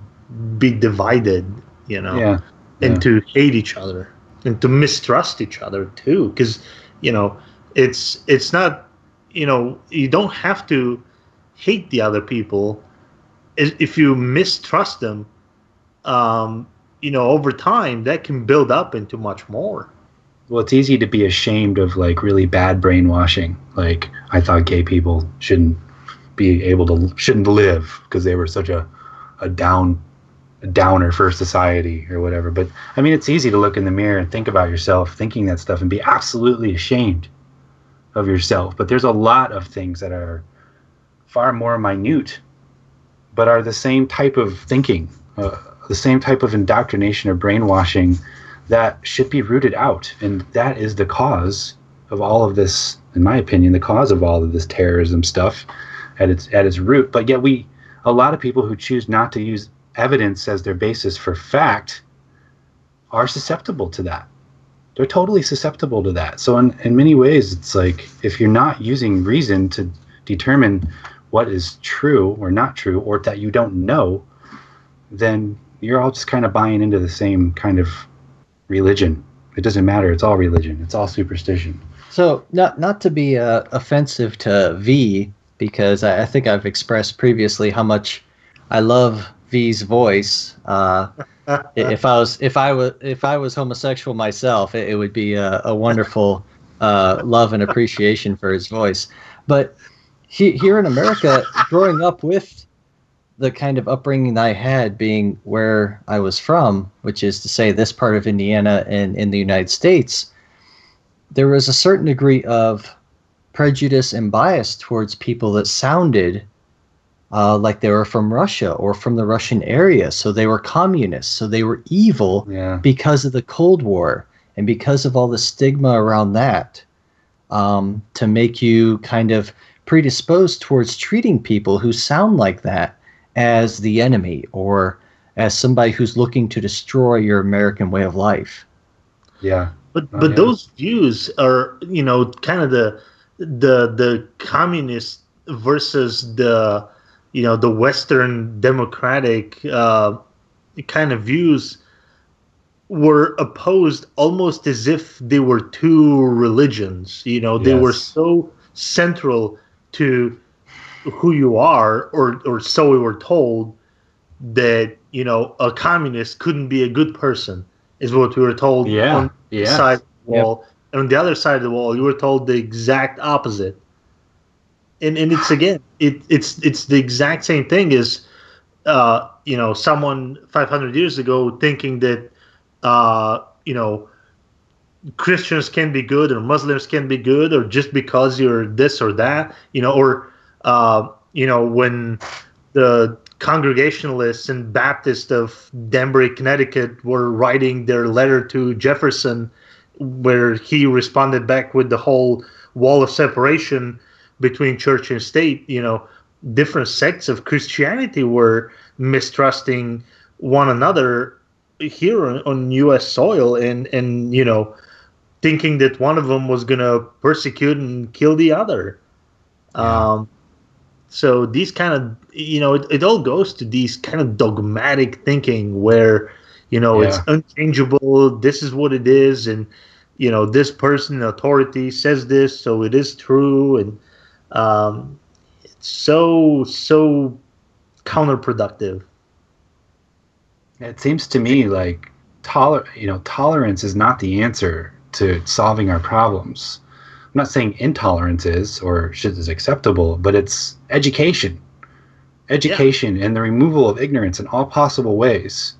be divided, you know, yeah, and yeah. to hate each other and to mistrust each other too, because you know it's it's not you know you don't have to hate the other people if you mistrust them um, you know, over time, that can build up into much more. Well, it's easy to be ashamed of like really bad brainwashing. Like I thought gay people shouldn't be able to shouldn't live because they were such a a down a downer for society or whatever. But I mean, it's easy to look in the mirror and think about yourself thinking that stuff and be absolutely ashamed of yourself. But there's a lot of things that are far more minute, but are the same type of thinking, uh, the same type of indoctrination or brainwashing that should be rooted out. And that is the cause of all of this, in my opinion, the cause of all of this terrorism stuff at its at its root. But yet we a lot of people who choose not to use evidence as their basis for fact are susceptible to that. They're totally susceptible to that. So in, in many ways it's like if you're not using reason to determine what is true or not true or that you don't know, then you're all just kind of buying into the same kind of religion. It doesn't matter. It's all religion. It's all superstition. So, not not to be uh, offensive to V, because I, I, think I've expressed previously how much I love V's voice. Uh, if I was if I was if I was homosexual myself, it, it would be a, a wonderful uh, love and appreciation for his voice. But he, here in America, growing up with the kind of upbringing I had, being where I was from, which is to say this part of Indiana and in the United States, there was a certain degree of prejudice and bias towards people that sounded uh, like they were from Russia or from the Russian area. So they were communists. So they were evil yeah. because of the Cold War and because of all the stigma around that um, to make you kind of predisposed towards treating people who sound like that as the enemy or as somebody who's looking to destroy your American way of life. Yeah. But oh, but yeah. those views are, you know, kind of the the the communist versus the you know the Western democratic uh, kind of views were opposed almost as if they were two religions. You know, they yes. were so central to who you are, or or so we were told that you know a communist couldn't be a good person is what we were told. Yeah, on yeah. side of the wall. Yep. And on the other side of the wall, you were told the exact opposite. And and it's again, it it's it's the exact same thing as uh, you know, someone 500 years ago thinking that uh, you know, Christians can be good or Muslims can be good or just because you're this or that, you know, or uh, you know, when the Congregationalists and Baptists of Danbury, Connecticut were writing their letter to Jefferson where he responded back with the whole wall of separation between church and state, you know, different sects of Christianity were mistrusting one another here on, on U.S. soil, and and you know, thinking that one of them was gonna persecute and kill the other. Yeah. Um, so these kind of you know, it, it all goes to these kind of dogmatic thinking where you know yeah. it's unchangeable. This is what it is, and you know this person in authority says this so it is true and um, it's so so counterproductive it seems to me like toler you know tolerance is not the answer to solving our problems i'm not saying intolerance is or shit is acceptable but it's education education yeah. and the removal of ignorance in all possible ways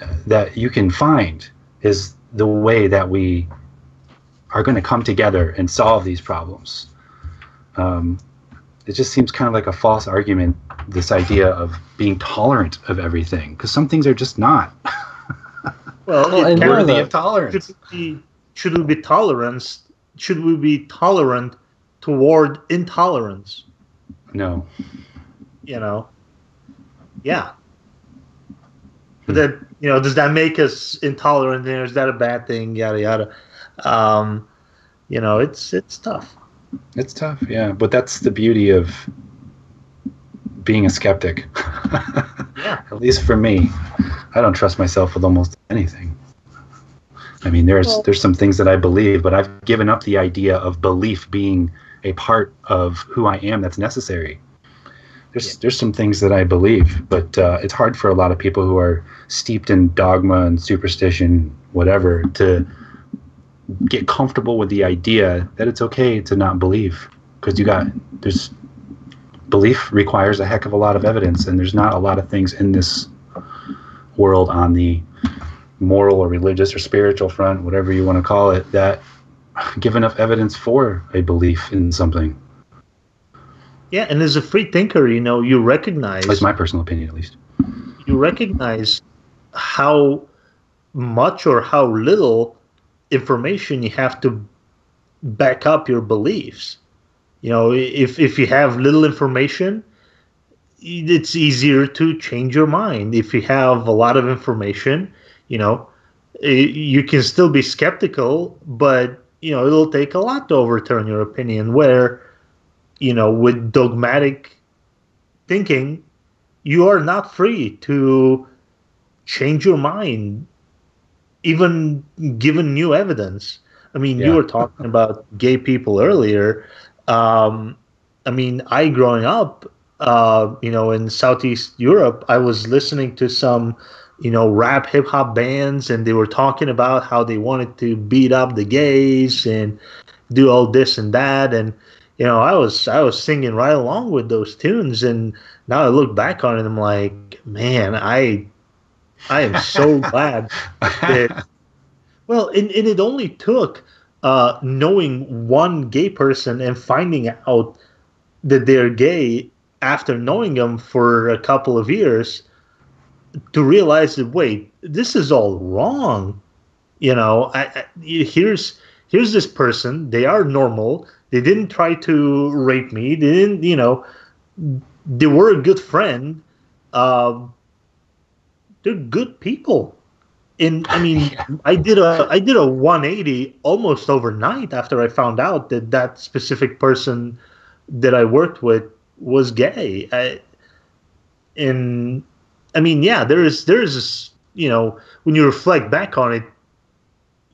uh, that you can find is the way that we are going to come together and solve these problems. Um, it just seems kind of like a false argument, this idea of being tolerant of everything, because some things are just not. well, well worthy of tolerance. Should we, should we be tolerant? Should we be tolerant toward intolerance? No. You know. Yeah. But that you know, does that make us intolerant? Is that a bad thing? Yada yada. Um, you know, it's it's tough. It's tough, yeah. But that's the beauty of being a skeptic. yeah. At least for me, I don't trust myself with almost anything. I mean, there's well, there's some things that I believe, but I've given up the idea of belief being a part of who I am that's necessary there's yeah. there's some things that I believe, but uh, it's hard for a lot of people who are steeped in dogma and superstition, whatever, to get comfortable with the idea that it's okay to not believe because you got there's belief requires a heck of a lot of evidence, and there's not a lot of things in this world on the moral or religious or spiritual front, whatever you want to call it, that give enough evidence for a belief in something. yeah, and as a free thinker, you know, you recognize That's my personal opinion, at least. you recognize how much or how little information you have to back up your beliefs. You know, if if you have little information, it's easier to change your mind. If you have a lot of information, you know, you can still be skeptical, but you know, it'll take a lot to overturn your opinion. Where, you know, with dogmatic thinking, you are not free to change your mind, even given new evidence. I mean, Yeah. you were talking about gay people earlier. Um, I mean, I growing up, uh, you know, in Southeast Europe, I was listening to some, you know, rap hip hop bands, and they were talking about how they wanted to beat up the gays and do all this and that, and you know, I was I was singing right along with those tunes, and now I look back on it, I'm like, man, I I am so glad that well, and, and it only took uh, knowing one gay person and finding out that they're gay after knowing them for a couple of years to realize that wait, this is all wrong. You know, I, I, here's here's this person. They are normal. They didn't try to rape me. They didn't, you know, they were a good friend. Um, they're good people. And I mean, I did a I did a 180 almost overnight after I found out that that specific person that I worked with was gay. I, and I mean, yeah, there is there is you know, when you reflect back on it,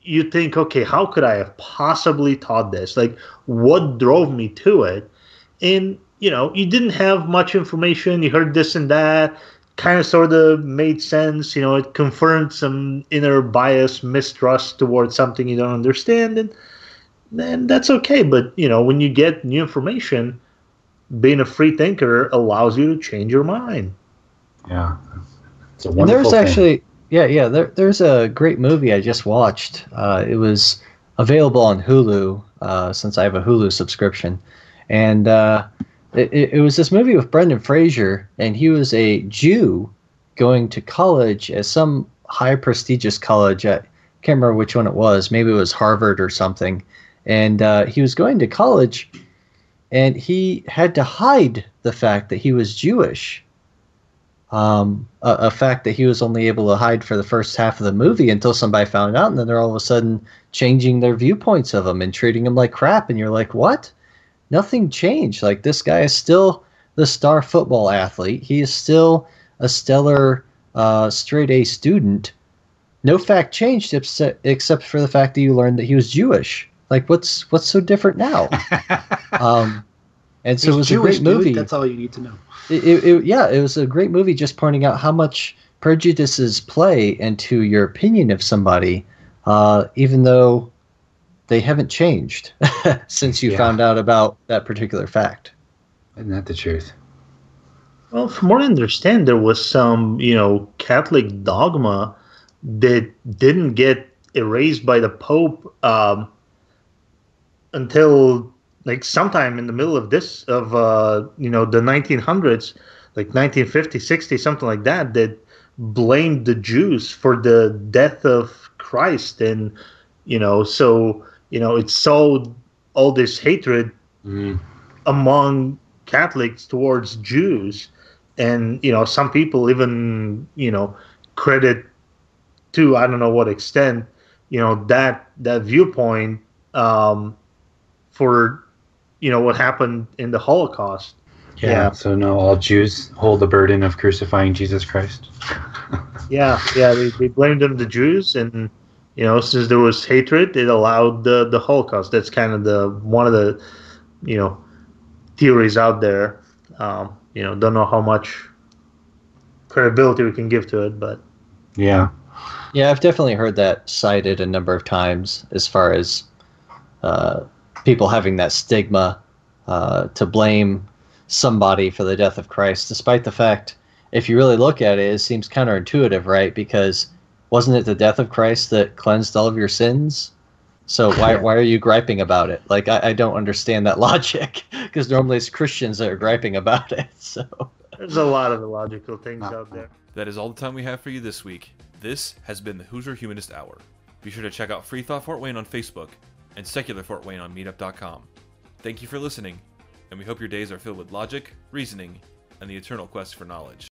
you think, okay, how could I have possibly taught this? Like, what drove me to it? And you know, you didn't have much information. You heard this and that kind of sort of made sense. You know, it confirmed some inner bias, mistrust towards something you don't understand, and then that's okay. But you know, when you get new information, being a free thinker allows you to change your mind. Yeah. It's a And wonderful there's thing. actually, yeah, yeah. There, there's a great movie I just watched. Uh, it was available on Hulu uh, since I have a Hulu subscription, and uh, it, it it was this movie with Brendan Fraser, and he was a Jew going to college at some high prestigious college. I can't remember which one it was. Maybe it was Harvard or something. And uh, he was going to college, and he had to hide the fact that he was Jewish um, a, a fact that he was only able to hide for the first half of the movie until somebody found out, and then they're all of a sudden changing their viewpoints of him and treating him like crap. And you're like, what? Nothing changed. Like this guy is still the star football athlete. He is still a stellar uh, straight A student. No fact changed except, except for the fact that you learned that he was Jewish. Like what's what's so different now? um, and so He's it was Jewish, a great movie Dude. That's all you need to know. It, it, it- yeah, it was a great movie just pointing out how much prejudices play into your opinion of somebody, uh, even though they haven't changed since you Yeah. found out about that particular fact. Isn't that the truth? Well, from what I understand, there was some, you know, Catholic dogma that didn't get erased by the Pope um, until like sometime in the middle of this of uh, you know the 1900s, like 1950, 60, something like that, that blamed the Jews for the death of Christ, and you know, so you know, it sowed all this hatred Mm. among Catholics towards Jews, and you know some people even you know credit to I don't know what extent you know that that viewpoint um, for you know what happened in the Holocaust. Yeah. Yeah. So now all Jews hold the burden of crucifying Jesus Christ. Yeah, yeah, they, they blamed them the Jews, and you know since there was hatred, it allowed the the Holocaust. That's kind of the one of the you know theories out there. Um, you know, don't know how much credibility we can give to it, but Yeah. Yeah, I've definitely heard that cited a number of times as far as uh, people having that stigma uh, to blame somebody for the death of Christ, despite the fact, if you really look at it, it seems counterintuitive, right? Because wasn't it the death of Christ that cleansed all of your sins? So why why are you griping about it? Like I, I don't understand that logic because normally it's Christians that are griping about it. So There's a lot of illogical things out there. That is all the time we have for you this week. This has been the Hoosier Humanist Hour. Be sure to check out Free Thought Fort Wayne on Facebook and Secular Fort Wayne on Meetup.com. Thank you for listening, and we hope your days are filled with logic, reasoning, and the eternal quest for knowledge.